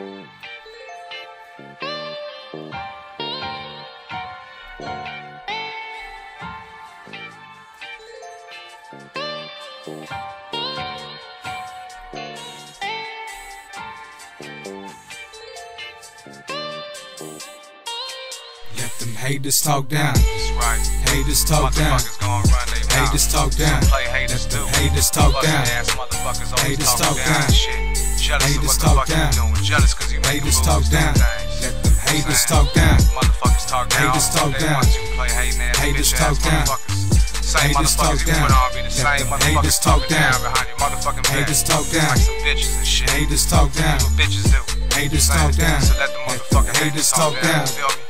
Let them haters talk down. Right. Haters talk down. Motherfuckers gonna run. Haters talk down. Haters Let do. them haters talk down. ass motherfuckers always Haters talk talk down. Jealous Haters of what the fuck down. you doing. Jealous cause you Haters talk down. Let them haters talk down. Motherfuckers talk down. Haters talk down. want you play Haters talk down. Same motherfuckers you down. put on be the same motherfuckers haters talk down down. behind your motherfucking back. Haters talk down. Like some bitches and shit. Haters talk down. What bitches do. Haters talk down. So let the motherfucking haters talk down. Feel me?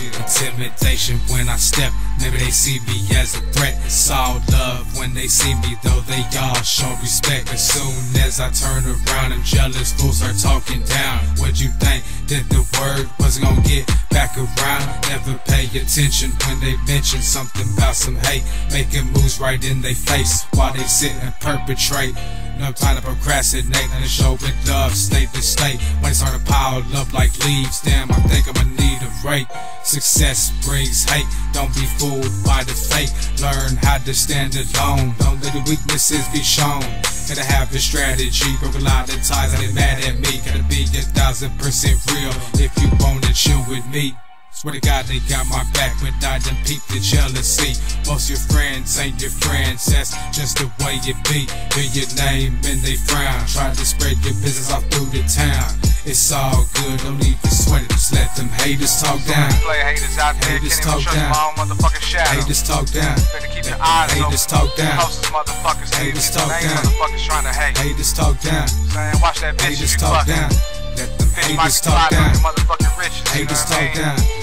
Intimidation when I step, maybe they see me as a threat. It's all love when they see me, though they all show respect. As soon as I turn around, them jealous fools are talking down. What'd you think that the word wasn't gonna get back around? Never pay attention when they mention something about some hate, making moves right in their face while they sit and perpetrate. No time to procrastinate and show with love, state to state. When it's starting to pile up like leaves, damn, I think I'ma need break. Success brings hate, don't be fooled by the fake. Learn how to stand alone, don't let the weaknesses be shown. Gotta have a strategy, broke a lot of ties, I ain't mad at me. Gotta be a thousand percent real if you wanna chill with me. Swear to God they got my back when I done peep the jealousy. Most your friends ain't your friends, that's just the way it be. Hear your name and they frown, try to spread your business all through the town. It's all good, don't even sweat it, just let them haters talk down. Play haters out there, Haters talk down. my own motherfucking. Haters talk down. Better keep your eyes Haters open. talk down. Closest motherfuckers hate Haters talk down. motherfuckers trying to hate. Haters talk down. Saying, watch that bitch Haters if you talk fucking. down. Let them haters talk down. your motherfucking riches. you Haters know what I talk down.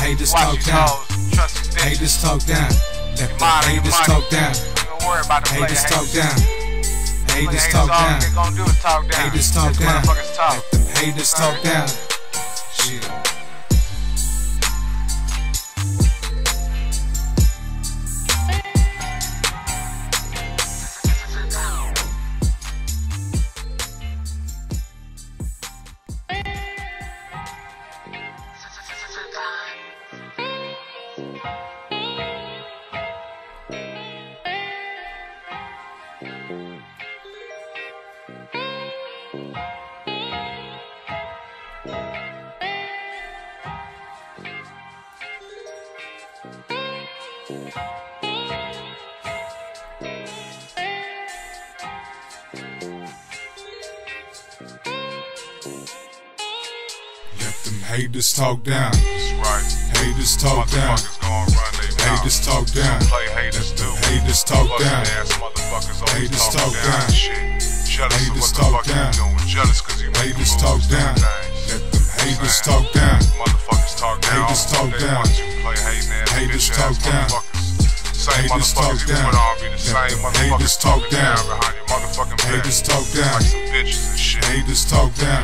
Haters talk down. hoes. Trust these bitches. Haters talk down. Let your haters talk down. Don't worry about the Haters talk down. Haters talk down. they gonna do is talk down. Haters talk the down. Let them haters talk down. Shit. Let them haters talk down. That's right. Haters talk down. Motherfuckers gonna run they mouth. Haters talk down. Haters. Haters talk down. ass motherfuckers always Haters talk talk down. down. Haters talk down. you doing. Jealous cause you make Haters talk down. things. Let them haters talk down. Motherfuckers talk down. Haters talk down. Play hating ass Haters talk down. Haters talk down. put on be the Let same haters talk down. down behind your. Haters talk down. Like some bitches. Haters talk down.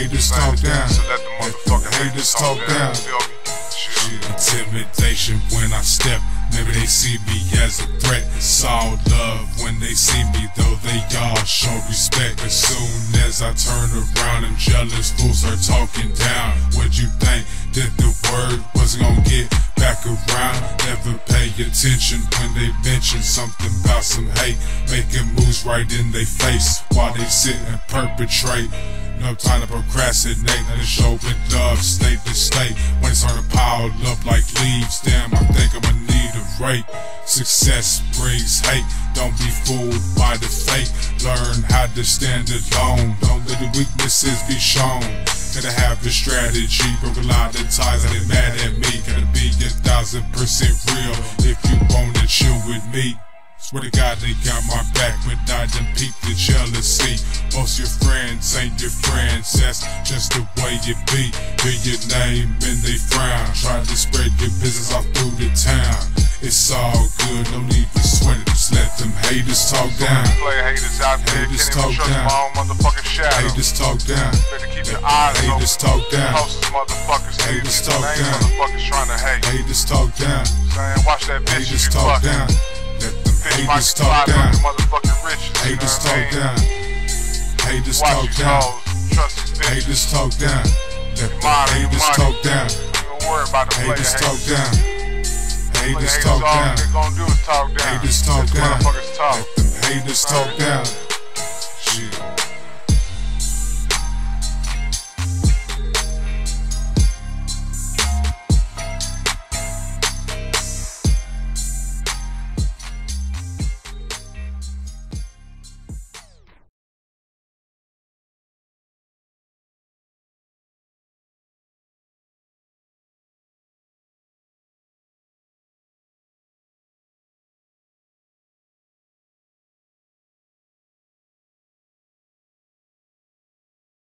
What. Haters talk down. So let the Let motherfucking them haters talk down. Feel me? Shit. Intimidation when I step, maybe they see me as a threat. It's all love when they see me, though they all show respect. As soon as I turn around, them jealous fools are talking down. What'd you think that the word wasn't gonna get back around? Never pay attention when they mention something about some hate, making moves right in their face while they sit and perpetrate. No time to procrastinate and show with love, state to state. When it's starting to pile up like leaves, damn, I think I'ma need a break. Success brings hate, don't be fooled by the fake. Learn how to stand alone, don't let the weaknesses be shown. Gotta have a strategy, broke a lot of ties, and they mad at me. Gotta be a thousand percent real if you wanna chill with me. Swear to God they got my back when I done peep the jealousy. Most your friends ain't your friends, that's just the way it be. Hear your name and they frown, try to spread your business all through the town. It's all good, no need to sweat it, just let them haters talk down. Play haters out there, Haters can't talk down. my own motherfucking shadow. Haters talk down. Better keep your eyes Haters open. talk down. Motherfuckers. Haters talk down. motherfuckers trying to hate. Haters talk down. Saying, watch that bitch Haters talk down. Haters talk down. motherfucking riches. Haters know what I talk down. Haters talk down. hoes. Trust these bitch. haters talk down. Let the haters talk down. Don't worry about the player Haters haters. talk down. Haters Haters talk down. they gonna do is talk down. Haters talk down. Let the haters talk down.